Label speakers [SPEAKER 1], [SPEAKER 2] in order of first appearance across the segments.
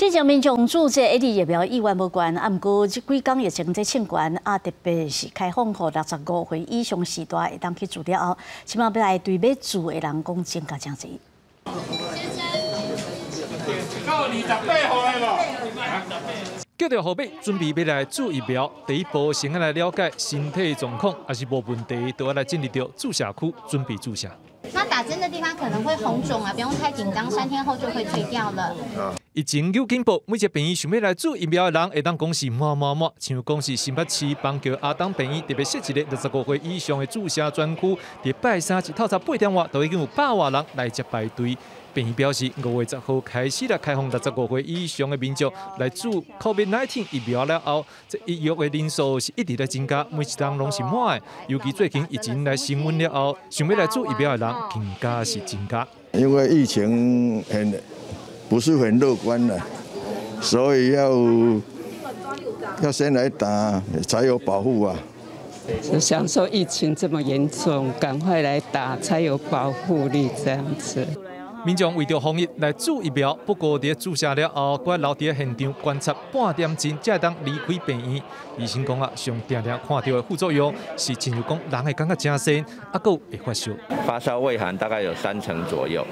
[SPEAKER 1] 这前民众注册 A D 疫苗意外无关，啊，毋过这几工疫情在清关，啊，特别是开放后六十五岁以上时代会当去住了后，起码要来对要住的人讲增加奖励。
[SPEAKER 2] 够二十八号了。
[SPEAKER 3] 叫着后辈准备要来注疫苗，第一步先来了解身体状况，还是无问题，都要来进入到注射区准备注射。
[SPEAKER 4] 那打针的地方可能会红肿啊，不用太紧张，三天后就会退掉了。
[SPEAKER 3] 疫情有进步，每一个病院想要来做疫苗的人，会当讲是满满满，像讲是新北市邦桥阿当病院特别设置的六十五岁以上的注射专区，伫拜三一透早八点外，都已经有百万人来接排队。病院表示，五月十号开始来开放六十五岁以上的民众来注 COVID-19 疫苗了后，这预约的人数是一直在增加，每一人拢是满的。尤其最近疫情来升温了后，想要来做疫苗的人更加是增加。
[SPEAKER 5] 因为疫情很不是很乐观了，所以要要先来打才有保护啊。
[SPEAKER 6] 是想说疫情这么严重，赶快来打才有保护力这样子。
[SPEAKER 3] 民众为着防疫来注疫苗，不过伫注射了后，搁留伫现场观察半点钟，才当离开病院。医生讲啊，上定定看到的副作用是，亲如讲人会感觉真深，啊，够会发烧。
[SPEAKER 7] 发烧畏寒大概有三成左右。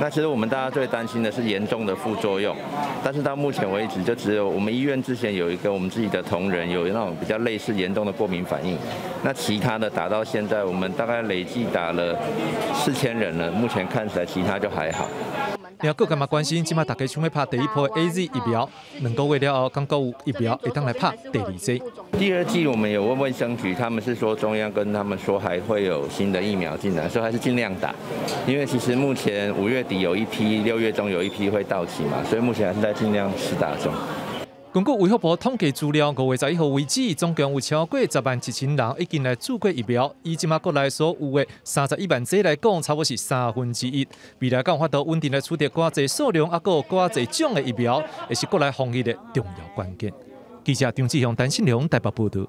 [SPEAKER 7] 那其实我们大家最担心的是严重的副作用，但是到目前为止，就只有我们医院之前有一个我们自己的同仁有那种比较类似严重的过敏反应。那其他的打到现在，我们大概累计打了四千人了，目前看起来其他就还。好。
[SPEAKER 3] 另外，干嘛关心？今麦大家想要拍第一波 A Z 疫苗，两个月了后，刚够疫苗会当来拍第二剂。
[SPEAKER 7] 第二季我们有问卫生局，他们是说中央跟他们说还会有新的疫苗进来，所以还是尽量打。因为其实目前五月底有一批，六月中有一批会到期嘛，所以目前还是在尽量试打中。
[SPEAKER 3] 根据卫福部统计资料，五月十一号为止，总共有超过十万一千人已经来注过疫苗。以今麦国内所有的三十一万剂来讲，差不多是三分之一。未来有法度稳定来取得寡济数量，啊，个寡济种的疫苗，也是国内防疫的重要关键。记者张志雄、陈新良台北报道。